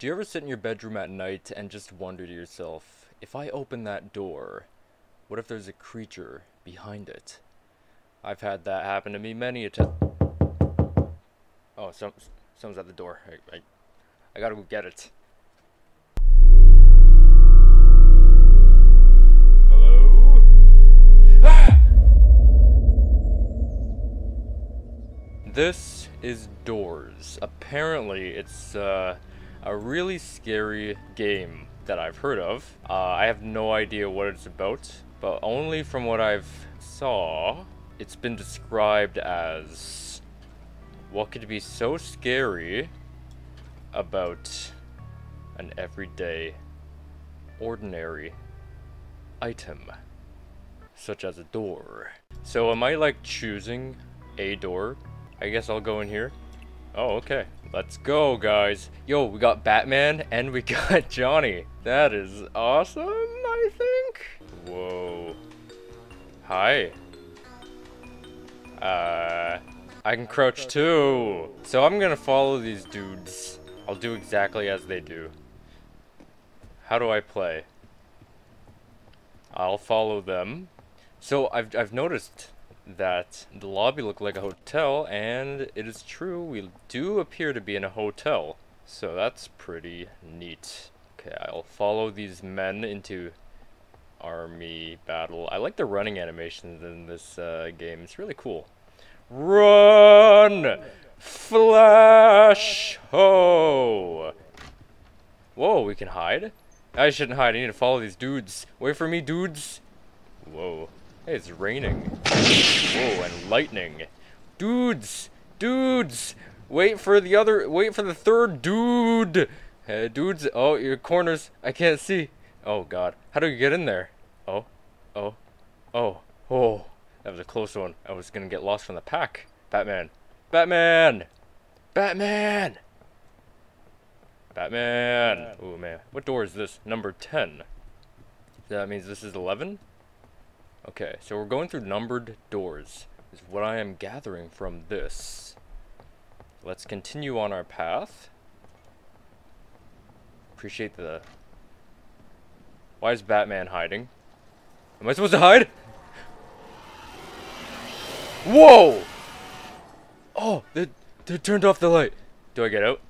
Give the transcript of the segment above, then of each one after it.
Do you ever sit in your bedroom at night and just wonder to yourself, if I open that door, what if there's a creature behind it? I've had that happen to me many a time. Oh, some, someone's at the door. I, I, I gotta go get it. Hello? Ah! This is Doors. Apparently, it's uh, a really scary game that I've heard of. Uh, I have no idea what it's about, but only from what I've saw, it's been described as what could be so scary about an everyday, ordinary item, such as a door. So am I like choosing a door? I guess I'll go in here. Oh, okay. Let's go, guys. Yo, we got Batman and we got Johnny. That is awesome, I think. Whoa. Hi. Uh, I can crouch too. So I'm gonna follow these dudes. I'll do exactly as they do. How do I play? I'll follow them. So I've, I've noticed that the lobby looked like a hotel, and it is true, we do appear to be in a hotel. So that's pretty neat. Okay, I'll follow these men into army battle. I like the running animations in this uh, game. It's really cool. Run! Flash! Ho! Whoa, we can hide? I shouldn't hide. I need to follow these dudes. Wait for me, dudes. Whoa. It's raining. Whoa, and lightning. Dudes! Dudes! Wait for the other- wait for the third dude! Hey, dudes, oh, your corners, I can't see. Oh god, how do you get in there? Oh, oh, oh, oh. That was a close one. I was gonna get lost from the pack. Batman. Batman! Batman! Batman! Oh man, what door is this? Number 10. That means this is 11? Okay, so we're going through numbered doors, is what I am gathering from this. Let's continue on our path. Appreciate the... Why is Batman hiding? Am I supposed to hide? Whoa! Oh, they, they turned off the light. Do I get out?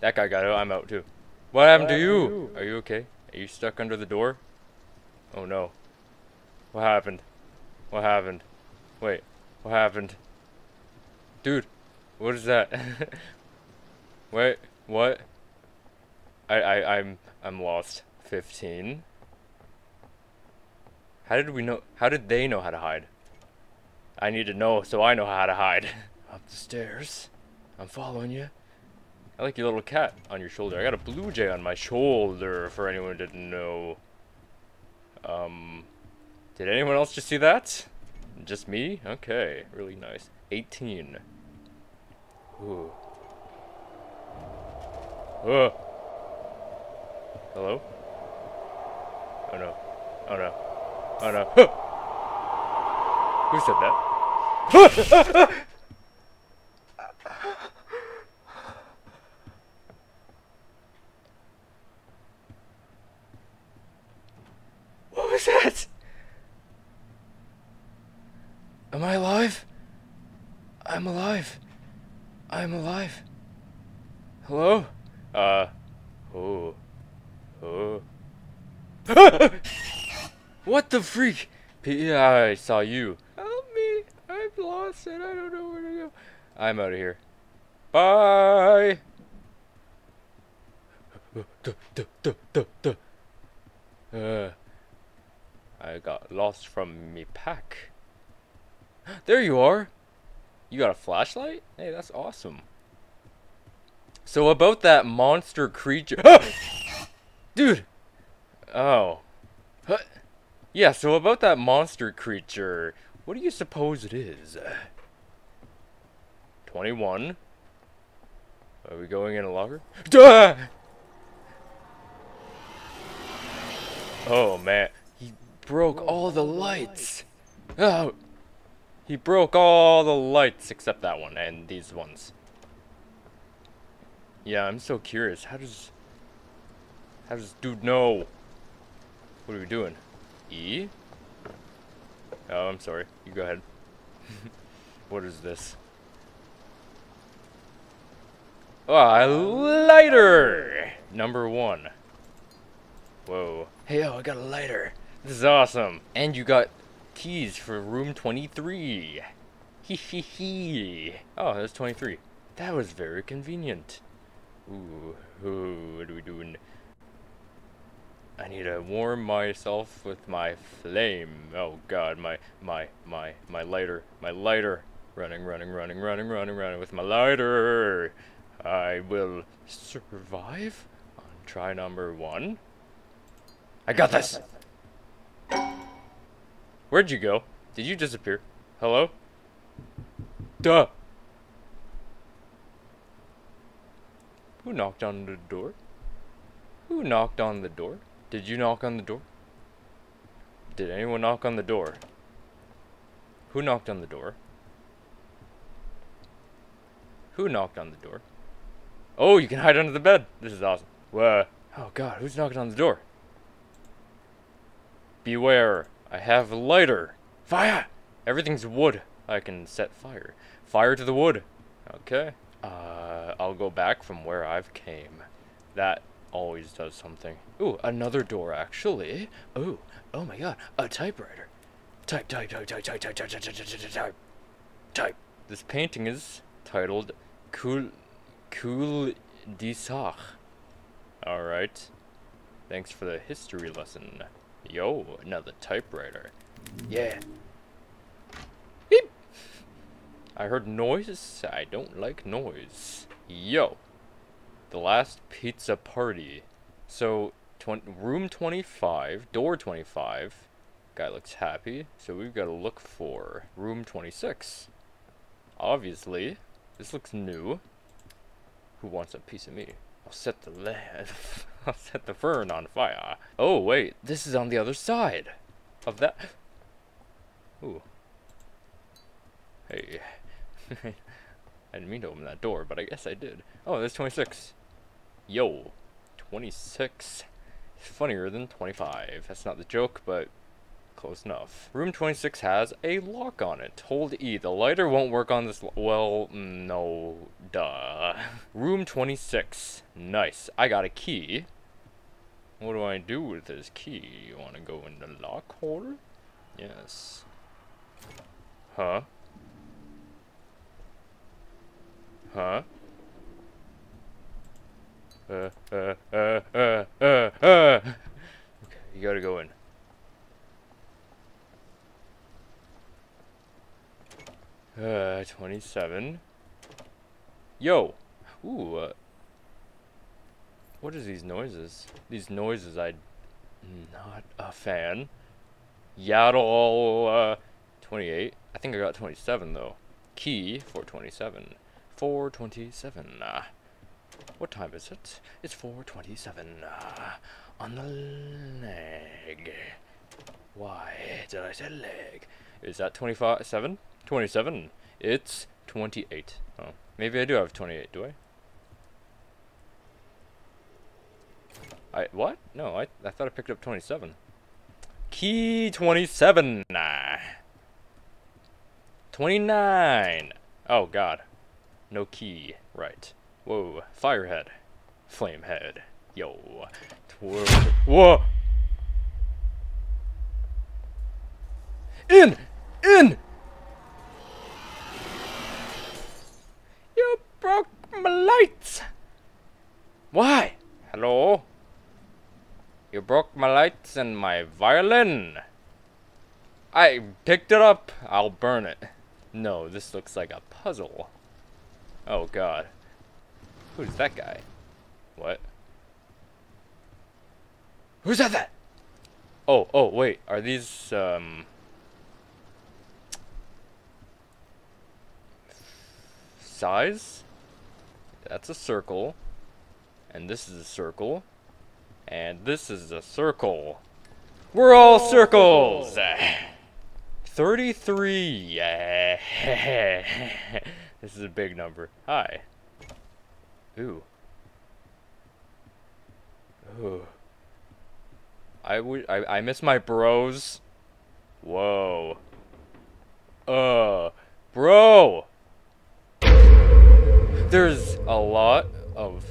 That guy got out, I'm out too. What happened to you? Are you okay? Are you stuck under the door? Oh no. What happened? What happened? Wait, what happened? Dude, what is that? Wait, what? I, I, I'm, I'm lost. 15? How did we know, how did they know how to hide? I need to know so I know how to hide. Up the stairs. I'm following you. I like your little cat on your shoulder. I got a blue jay on my shoulder, for anyone who didn't know. Um, did anyone else just see that? Just me? Okay, really nice. 18. Ooh. Oh. Hello? Oh no. Oh no. Oh no. Who said that? what was that? Am I alive? I'm alive. I'm alive. Hello? Uh. Oh. Oh. what the freak? P I saw you. Help me. I've lost it. I don't know where to go. I'm out of here. Bye. Uh, I got lost from me pack. There you are. You got a flashlight? Hey, that's awesome. So about that monster creature. Dude. Oh. Yeah, so about that monster creature. What do you suppose it is? 21. Are we going in a locker? Duh! Oh man, he broke all the lights. Oh, he broke all the lights except that one and these ones. Yeah, I'm so curious. How does... How does dude know? What are we doing? E? Oh, I'm sorry. You go ahead. what is this? Ah, lighter! Number one. Whoa. Hey, yo, I got a lighter. This is awesome. And you got keys for room 23. Hee hee hee. Oh, that's 23. That was very convenient. Ooh, ooh, what are we doing? I need to warm myself with my flame. Oh god, my, my, my, my lighter, my lighter. Running, running, running, running, running, running with my lighter. I will survive on try number one. I got this! Where'd you go? Did you disappear? Hello? Duh! Who knocked on the door? Who knocked on the door? Did you knock on the door? Did anyone knock on the door? Who knocked on the door? Who knocked on the door? Oh, you can hide under the bed. This is awesome. Whoa. Oh god, who's knocking on the door? Beware. I have a lighter. Fire! Everything's wood. I can set fire. Fire to the wood. Okay. Uh, I'll go back from where I've came. That always does something. Ooh, another door, actually. Ooh, oh my god, a typewriter. Type, type, type, type, type, type, type, type, type, type, type, type. This painting is titled Cool, Cool Disach. Alright. Thanks for the history lesson. Yo, another typewriter. Yeah. Beep. I heard noise. I don't like noise. Yo. The last pizza party. So, room 25, door 25. Guy looks happy. So we've got to look for room 26. Obviously, this looks new. Who wants a piece of me? I'll set the land. I'll set the fern on fire. Oh, wait. This is on the other side of that. Ooh. Hey. I didn't mean to open that door, but I guess I did. Oh, there's 26. Yo. 26. Funnier than 25. That's not the joke, but Close enough. Room 26 has a lock on it. Hold E. The lighter won't work on this. Well, no. Duh. Room 26. Nice. I got a key. What do I do with this key? You want to go in the lock hole? Yes. Huh? Huh? Uh, uh, uh, uh, uh, uh. Okay, you gotta go in. Uh, 27. Yo! Ooh, uh, What is these noises? These noises, I'm not a fan. Yaddle, uh, 28. I think I got 27, though. Key, 427. 427. Uh, what time is it? It's 427. Uh, on the leg. Why did I say leg? Is that 25? 7? 27. It's 28. Oh, maybe I do have 28, do I? I, what? No, I, I thought I picked up 27. Key 27. Nah. 29. Oh, God. No key. Right. Whoa. Firehead. Flamehead. Yo. Twirl. Whoa! In! In! broke my lights. Why? Hello? You broke my lights and my violin. I picked it up. I'll burn it. No, this looks like a puzzle. Oh god. Who's that guy? What? Who's that that? Oh, oh, wait. Are these, um... Size? That's a circle. And this is a circle. And this is a circle. We're all circles! 33! Yeah. this is a big number. Hi. Ooh. I would. I, I miss my bros. Whoa. Uh, bro. There's a lot of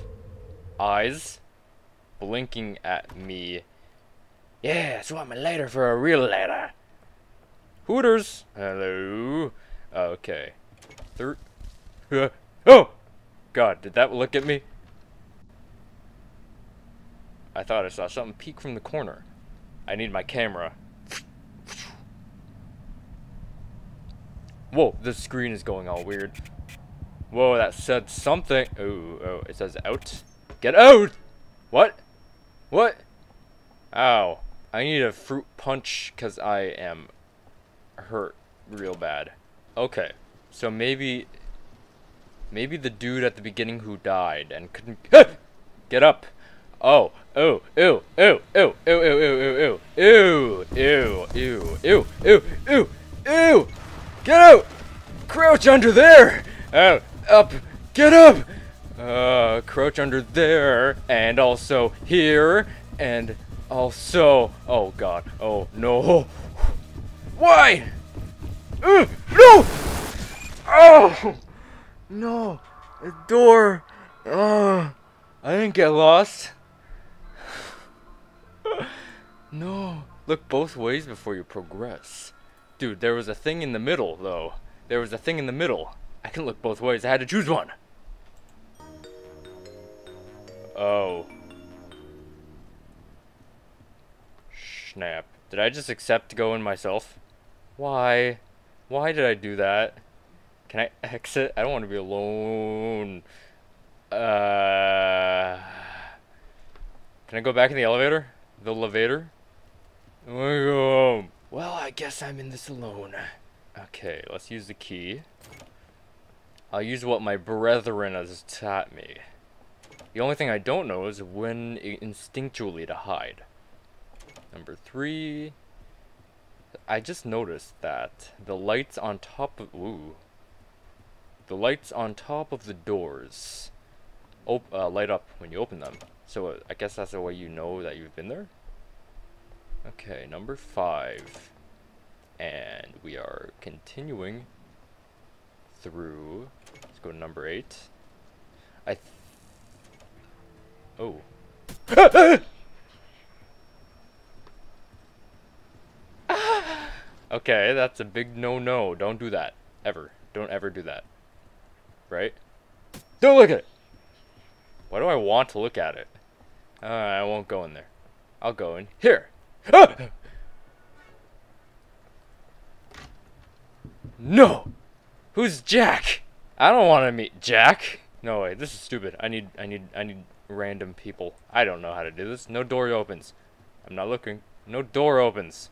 eyes blinking at me. Yeah, swap me later for a real later. Hooters. Hello. Okay. Thir oh! God, did that look at me? I thought I saw something peek from the corner. I need my camera. Whoa, the screen is going all weird. Whoa, that said something. Oh, oh, it says out. Get out! What? What? Ow. I need a fruit punch because I am hurt real bad. Okay, so maybe... Maybe the dude at the beginning who died and couldn't... Get up! Oh, ew, ew, ew, ew, ew, ew, ew, ew, ew, ew, ew, ew, ew, ew, ew, get out, crouch under there, out, up, get up, uh, crouch under there, and also here, and also, oh god, oh no, why, uh, no, oh, no, the door, oh, I didn't get lost. No, look both ways before you progress. Dude, there was a thing in the middle, though. There was a thing in the middle. I can look both ways. I had to choose one. Oh. Snap. Did I just accept to go in myself? Why? Why did I do that? Can I exit? I don't want to be alone. Uh... Can I go back in the elevator? The elevator? Well, I guess I'm in this alone. Okay, let's use the key. I'll use what my brethren has taught me. The only thing I don't know is when instinctually to hide. Number three. I just noticed that the lights on top of ooh, the lights on top of the doors op uh, light up when you open them. So uh, I guess that's the way you know that you've been there. Okay, number five. And we are continuing through. Let's go to number eight. I. oh. okay, that's a big no-no. Don't do that. Ever. Don't ever do that. Right? Don't look at it! Why do I want to look at it? Uh, I won't go in there. I'll go in here. no! Who's Jack? I don't want to meet Jack. No way, this is stupid. I need, I need, I need random people. I don't know how to do this. No door opens. I'm not looking. No door opens.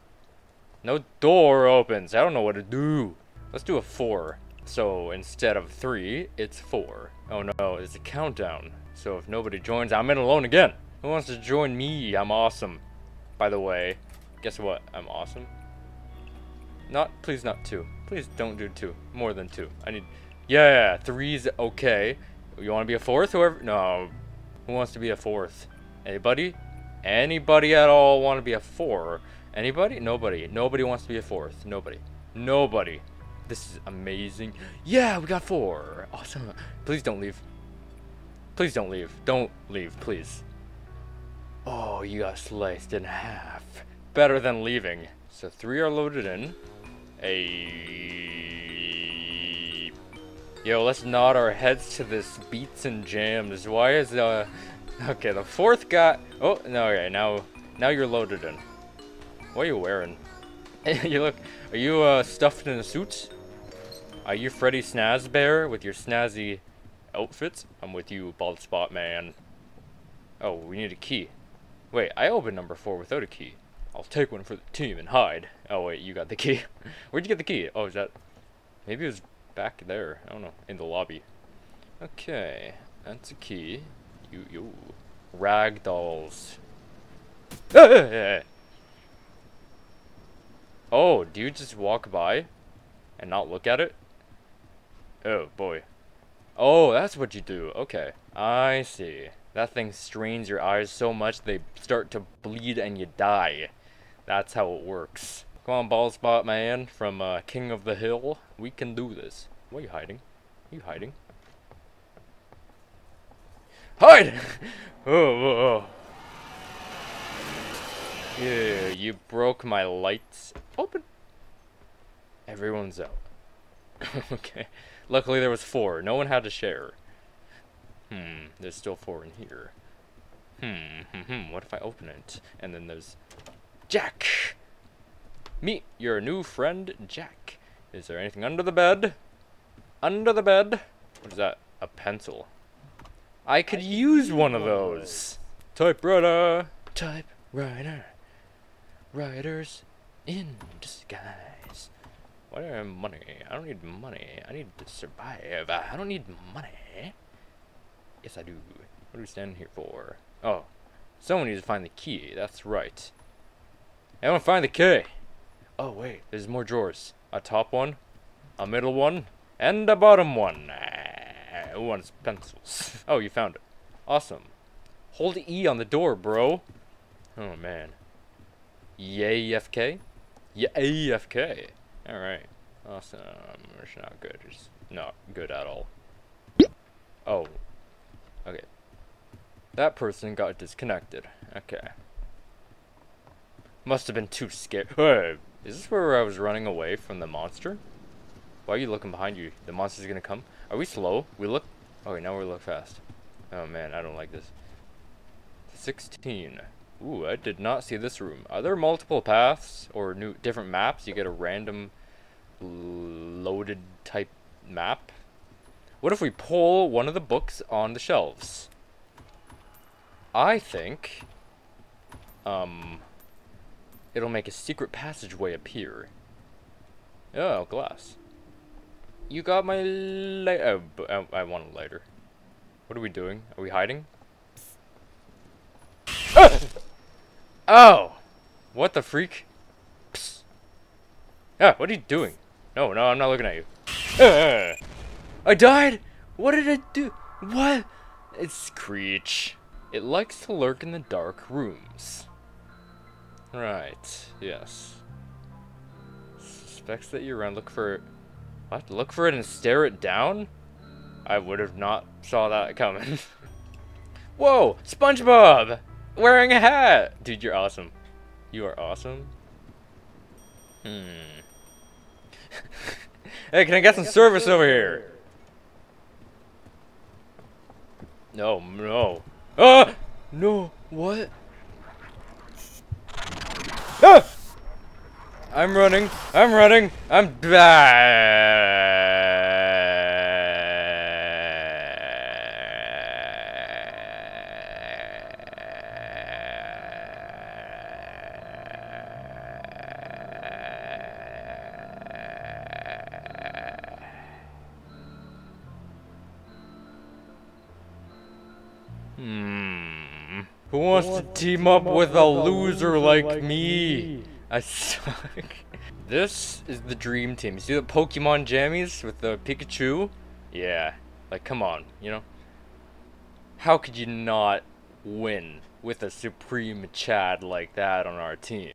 No door opens. I don't know what to do. Let's do a four. So instead of three, it's four. Oh no, it's a countdown. So if nobody joins, I'm in alone again. Who wants to join me? I'm awesome. By the way, guess what? I'm awesome. Not, please not two. Please don't do two. More than two. I need, yeah, three's okay. You want to be a fourth? Whoever, no. Who wants to be a fourth? Anybody? Anybody at all want to be a four? Anybody? Nobody. Nobody wants to be a fourth. Nobody. Nobody. This is amazing. Yeah, we got four. Awesome. Please don't leave. Please don't leave. Don't leave, please. Oh, you got sliced in half. Better than leaving. So three are loaded in. Yo, let's nod our heads to this beats and jams. Why is the... Uh... Okay, the fourth guy... Oh, no, okay, now, now you're loaded in. What are you wearing? you look... Are you uh, stuffed in a suit? Are you Freddy Snazbear with your snazzy outfits? I'm with you, Bald Spot Man. Oh, we need a key. Wait, I opened number four without a key. I'll take one for the team and hide. Oh wait, you got the key. Where'd you get the key? Oh, is that... Maybe it was back there. I don't know. In the lobby. Okay. That's a key. You, you. Rag dolls. oh, do you just walk by and not look at it? Oh, boy. Oh, that's what you do. Okay. I see. That thing strains your eyes so much they start to bleed and you die. That's how it works. Come on, ball spot man from uh, King of the Hill. We can do this. What are you hiding? Are you hiding? Hide! oh, oh, oh. Yeah, you broke my lights. Open. Everyone's out. okay. Luckily there was four. No one had to share. Hmm, there's still four in here. Hmm, hmm, hmm, what if I open it? And then there's Jack! Meet your new friend, Jack. Is there anything under the bed? Under the bed? What is that? A pencil. I could use one of those. Typewriter. Typewriter. Writers in disguise. What are money? I don't need money. I need to survive. I don't need money. Yes, I do. What are we standing here for? Oh, someone needs to find the key. That's right. I want to find the key. Oh, wait. There's more drawers. A top one, a middle one, and a bottom one. Ah, Who wants pencils? oh, you found it. Awesome. Hold E on the door, bro. Oh, man. Yay, FK? Yay, FK. Alright. Awesome. It's not good. It's not good at all. Oh. Okay. That person got disconnected. Okay. Must have been too scared. Is this where I was running away from the monster? Why are you looking behind you? The monster's gonna come? Are we slow? We look... Okay, now we look fast. Oh man, I don't like this. 16. Ooh, I did not see this room. Are there multiple paths or new different maps? You get a random loaded type map. What if we pull one of the books on the shelves? I think um it'll make a secret passageway appear. Oh, glass. You got my light. Oh, I, I want a lighter. What are we doing? Are we hiding? Ah! Oh! What the freak? Psst. Ah, what are you doing? No, no, I'm not looking at you. Uh, I died? What did I do? What? It's Screech. It likes to lurk in the dark rooms. Right, yes. Suspects that you run, look for it. What? Look for it and stare it down? I would have not saw that coming. Whoa! SpongeBob! wearing a hat! Dude, you're awesome. You are awesome. Hmm. hey, can I get some service over here? No, no. Ah! No, what? Ah! I'm running. I'm running. I'm bad. Wants to team up with a loser like me? I suck. This is the dream team. You see the Pokemon jammies with the Pikachu? Yeah. Like, come on, you know? How could you not win with a Supreme Chad like that on our team?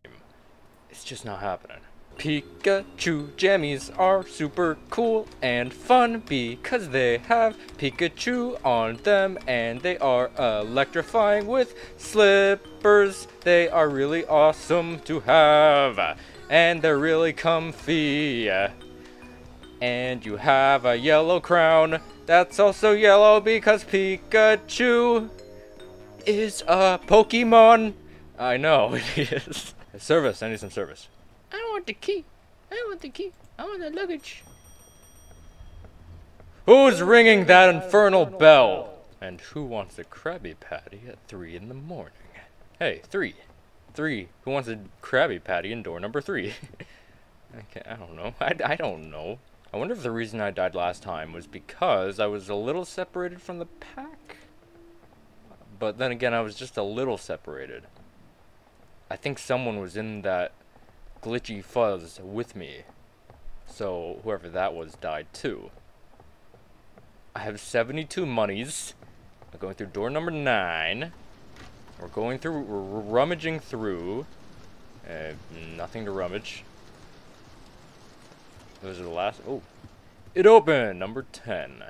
It's just not happening. Pikachu jammies are super cool and fun because they have Pikachu on them and they are electrifying with slippers. They are really awesome to have and they're really comfy. And you have a yellow crown that's also yellow because Pikachu is a Pokemon. I know it is. Service, I need some service. I want the key. I want the key. I want the luggage. Who's ringing that infernal bell? And who wants a Krabby Patty at 3 in the morning? Hey, 3. 3. Who wants a Krabby Patty in door number 3? okay, I don't know. I, I don't know. I wonder if the reason I died last time was because I was a little separated from the pack? But then again, I was just a little separated. I think someone was in that glitchy fuzz with me. So whoever that was died too. I have 72 monies. We're going through door number nine. We're going through, we're rummaging through. Uh, nothing to rummage. Those are the last, oh. It opened, number 10.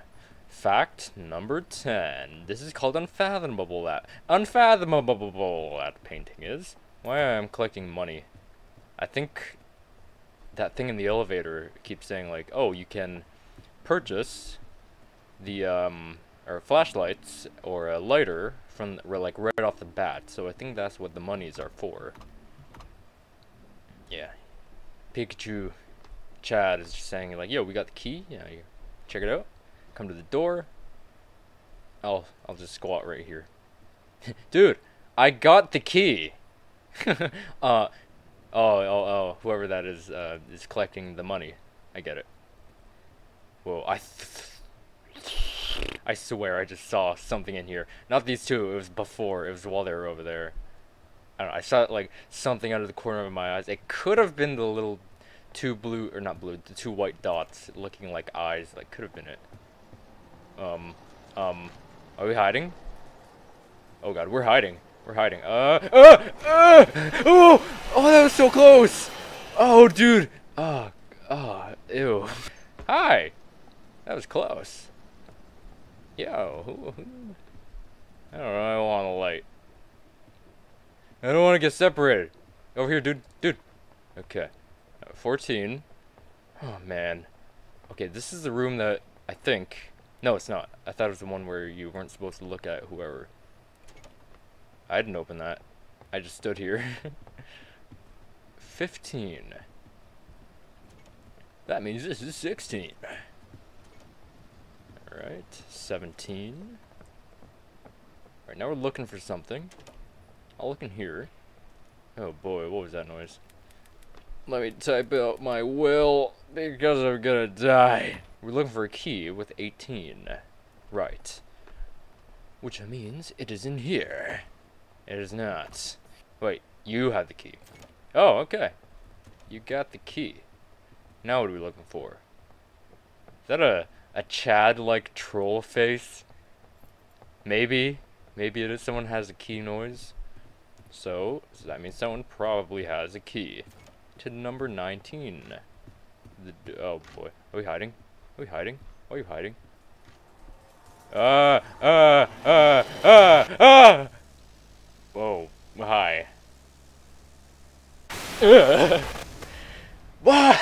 Fact number 10. This is called unfathomable that, unfathomable that painting is. Why I'm collecting money. I think that thing in the elevator keeps saying like, oh, you can purchase the um or flashlights or a lighter from like right off the bat. So I think that's what the monies are for. Yeah. Pikachu Chad is just saying like, yo, we got the key. Yeah, you check it out. Come to the door. I'll I'll just squat right here. Dude, I got the key. uh oh, oh, oh, whoever that is uh, is collecting the money. I get it. Whoa, I I swear I just saw something in here. Not these two, it was before. It was while they were over there. I don't know, I saw like something out of the corner of my eyes. It could have been the little two blue, or not blue, the two white dots looking like eyes. Like, could have been it. Um, um, are we hiding? Oh god, we're hiding. We're hiding. Uh, uh, uh, oh, oh, that was so close. Oh, dude. Oh, oh, ew. Hi. That was close. Yo? I don't I want a light. I don't want to get separated. Over here, dude. Dude. Okay. Uh, 14. Oh, man. Okay, this is the room that I think... No, it's not. I thought it was the one where you weren't supposed to look at whoever. I didn't open that. I just stood here. 15. That means this is 16. Alright, 17. Alright, now we're looking for something. I'll look in here. Oh boy, what was that noise? Let me type out my will, because I'm gonna die. We're looking for a key with 18. Right. Which means it is in here. It is not. Wait, you have the key. Oh, okay. You got the key. Now what are we looking for? Is that a a Chad-like troll face. Maybe. Maybe it is someone has a key noise. So, so that means someone probably has a key to number 19. The, oh boy. Are we hiding? Are we hiding? Are you hiding? Uh, uh, uh, uh, uh! Whoa. Hi. What?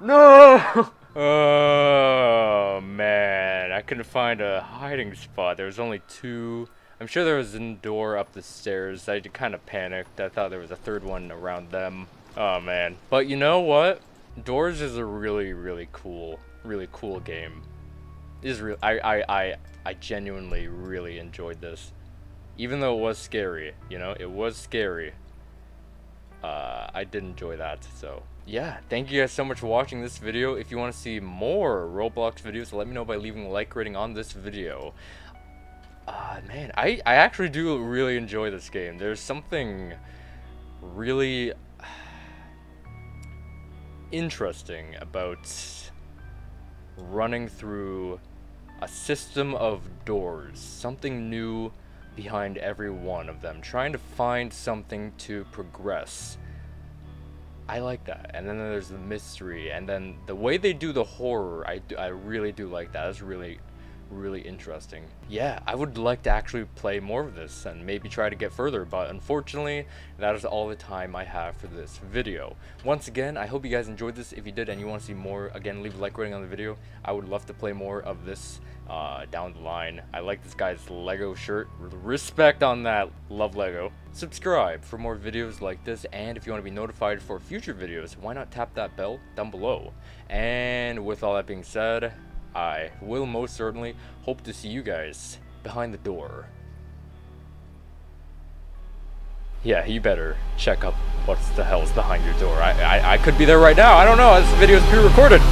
no! Oh, man. I couldn't find a hiding spot. There was only two. I'm sure there was a door up the stairs. I kind of panicked. I thought there was a third one around them. Oh, man. But you know what? Doors is a really, really cool, really cool game. It is real. I, I, I, I genuinely really enjoyed this. Even though it was scary, you know? It was scary. Uh, I did enjoy that, so yeah, thank you guys so much for watching this video. If you want to see more Roblox videos, let me know by leaving a like rating on this video. Uh, man, I, I actually do really enjoy this game. There's something really interesting about running through a system of doors. Something new behind every one of them. Trying to find something to progress I like that. And then there's the mystery, and then the way they do the horror, I, do, I really do like that. That's really, really interesting. Yeah, I would like to actually play more of this and maybe try to get further, but unfortunately, that is all the time I have for this video. Once again, I hope you guys enjoyed this. If you did and you want to see more, again, leave a like rating on the video. I would love to play more of this uh, down the line. I like this guy's Lego shirt. Respect on that. Love Lego. Subscribe for more videos like this, and if you want to be notified for future videos, why not tap that bell down below? And with all that being said, I will most certainly hope to see you guys behind the door. Yeah, you better check up what the hell's behind your door. I, I, I could be there right now. I don't know. This video is pre-recorded.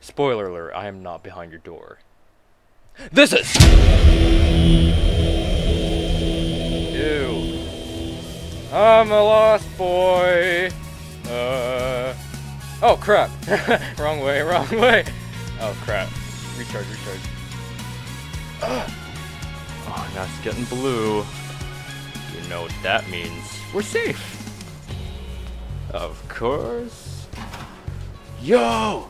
Spoiler alert, I am not behind your door. This is! Ew. I'm a lost boy. Uh, Oh crap! wrong way, wrong way. Oh crap! Recharge, recharge. Ugh. Oh, now it's getting blue. You know what that means. We're safe. Of course. Yo!